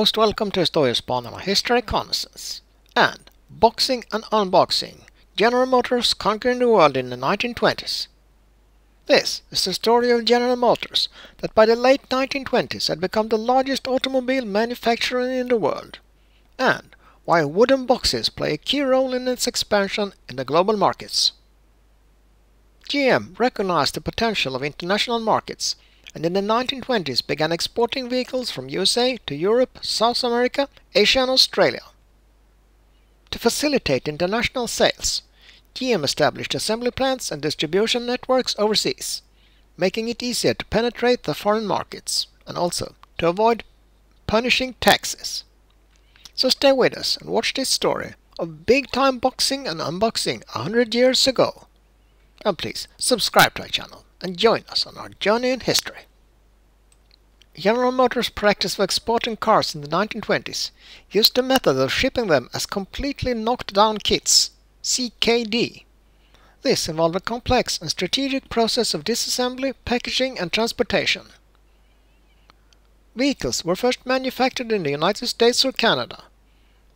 most welcome to Historiespanarna History Reconnaissance and Boxing and Unboxing General Motors Conquering the World in the 1920s. This is the story of General Motors that by the late 1920s had become the largest automobile manufacturer in the world, and why wooden boxes play a key role in its expansion in the global markets. GM recognized the potential of international markets and in the 1920s began exporting vehicles from USA to Europe, South America, Asia and Australia. To facilitate international sales, GM established assembly plants and distribution networks overseas, making it easier to penetrate the foreign markets and also to avoid punishing taxes. So stay with us and watch this story of big time boxing and unboxing a hundred years ago. And please subscribe to our channel and join us on our journey in history. General Motors' practice of exporting cars in the 1920s used the method of shipping them as completely knocked down kits, CKD. This involved a complex and strategic process of disassembly, packaging and transportation. Vehicles were first manufactured in the United States or Canada.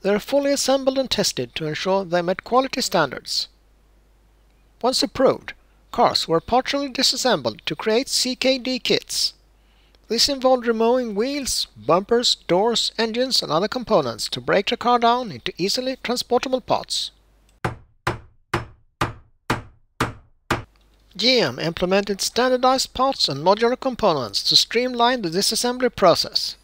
They were fully assembled and tested to ensure they met quality standards. Once approved, cars were partially disassembled to create CKD kits. This involved removing wheels, bumpers, doors, engines and other components to break the car down into easily transportable parts. GM implemented standardized parts and modular components to streamline the disassembly process.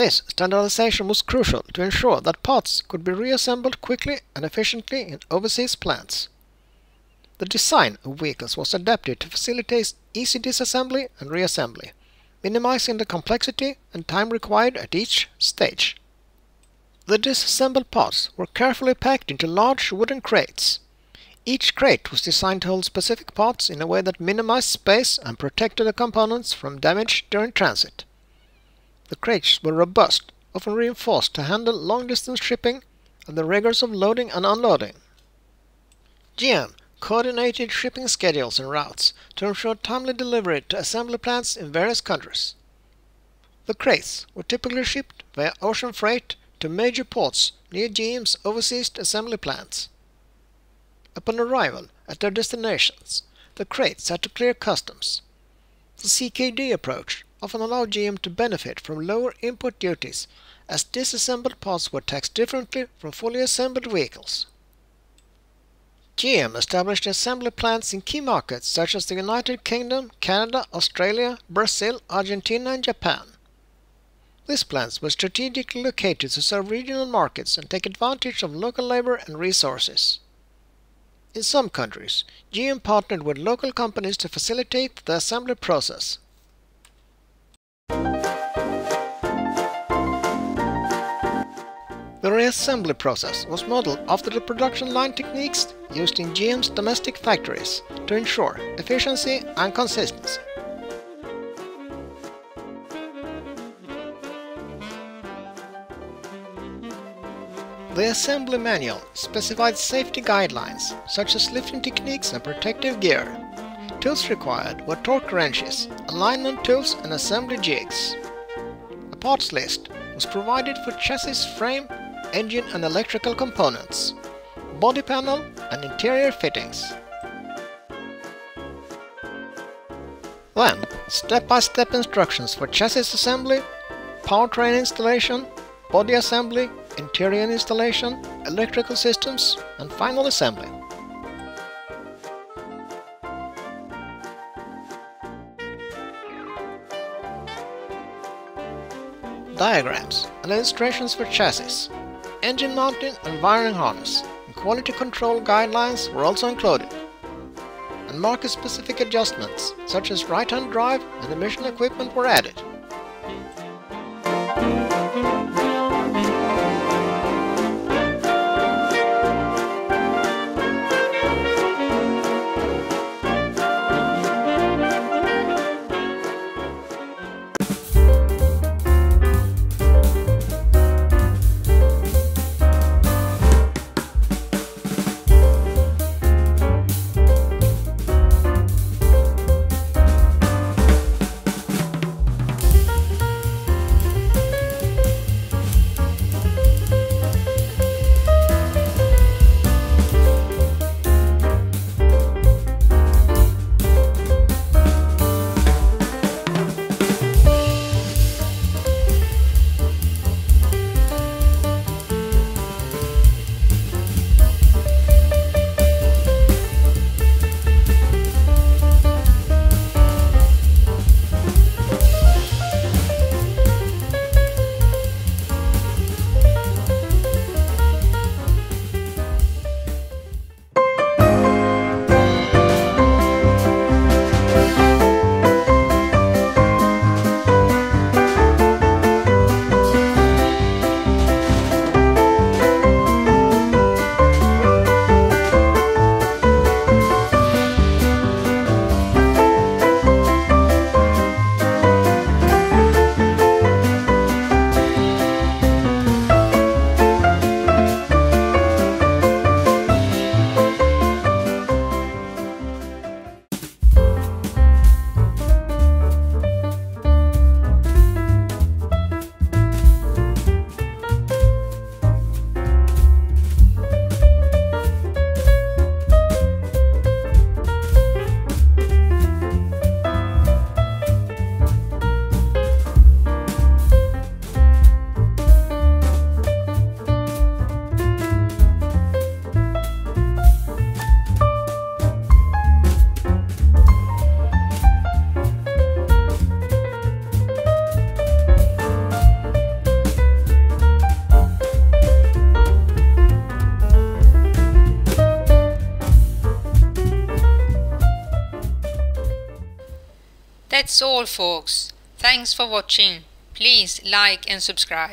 This standardization was crucial to ensure that parts could be reassembled quickly and efficiently in overseas plants. The design of vehicles was adapted to facilitate easy disassembly and reassembly, minimizing the complexity and time required at each stage. The disassembled parts were carefully packed into large wooden crates. Each crate was designed to hold specific parts in a way that minimized space and protected the components from damage during transit. The crates were robust, often reinforced to handle long-distance shipping and the rigors of loading and unloading. GM coordinated shipping schedules and routes to ensure timely delivery to assembly plants in various countries. The crates were typically shipped via ocean freight to major ports near GM's overseas assembly plants. Upon arrival at their destinations, the crates had to clear customs. The CKD approach often allow GM to benefit from lower import duties as disassembled parts were taxed differently from fully assembled vehicles. GM established assembly plants in key markets such as the United Kingdom, Canada, Australia, Brazil, Argentina and Japan. These plants were strategically located to serve regional markets and take advantage of local labor and resources. In some countries, GM partnered with local companies to facilitate the assembly process. The reassembly process was modeled after the production line techniques used in GM's domestic factories to ensure efficiency and consistency. The assembly manual specified safety guidelines such as lifting techniques and protective gear. Tools required were torque wrenches, alignment tools and assembly jigs. A parts list was provided for chassis frame engine and electrical components, body panel and interior fittings. Then, step-by-step -step instructions for chassis assembly, powertrain installation, body assembly, interior installation, electrical systems and final assembly. Diagrams and illustrations for chassis engine mounting and wiring harness, and quality control guidelines were also included. And market-specific adjustments, such as right-hand drive and emission equipment were added. That's all folks. Thanks for watching. Please like and subscribe.